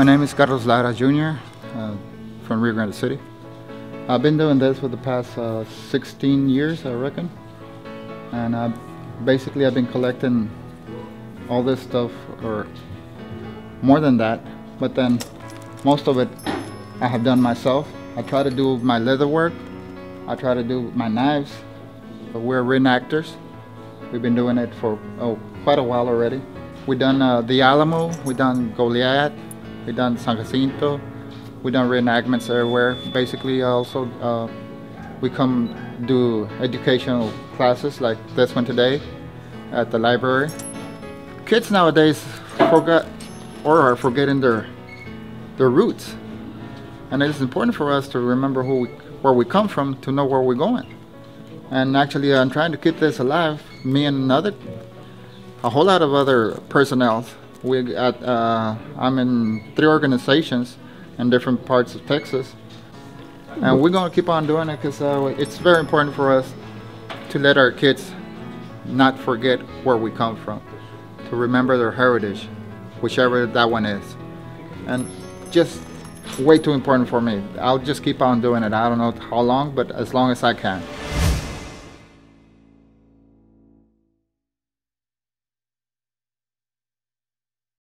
My name is Carlos Lara Jr. Uh, from Rio Grande City. I've been doing this for the past uh, 16 years, I reckon. And basically I've been collecting all this stuff, or more than that, but then most of it I have done myself. I try to do my leather work. I try to do my knives. We're reenactors. We've been doing it for oh, quite a while already. We've done uh, the Alamo, we've done Goliad, we done San Jacinto, we done reenactments everywhere. Basically, also uh, we come do educational classes like this one today at the library. Kids nowadays forget or are forgetting their their roots, and it is important for us to remember who we, where we come from to know where we're going. And actually, I'm trying to keep this alive. Me and another, a whole lot of other personnel. We at uh, I'm in three organizations in different parts of Texas. And we're going to keep on doing it because uh, it's very important for us to let our kids not forget where we come from, to remember their heritage, whichever that one is. And just way too important for me. I'll just keep on doing it. I don't know how long, but as long as I can.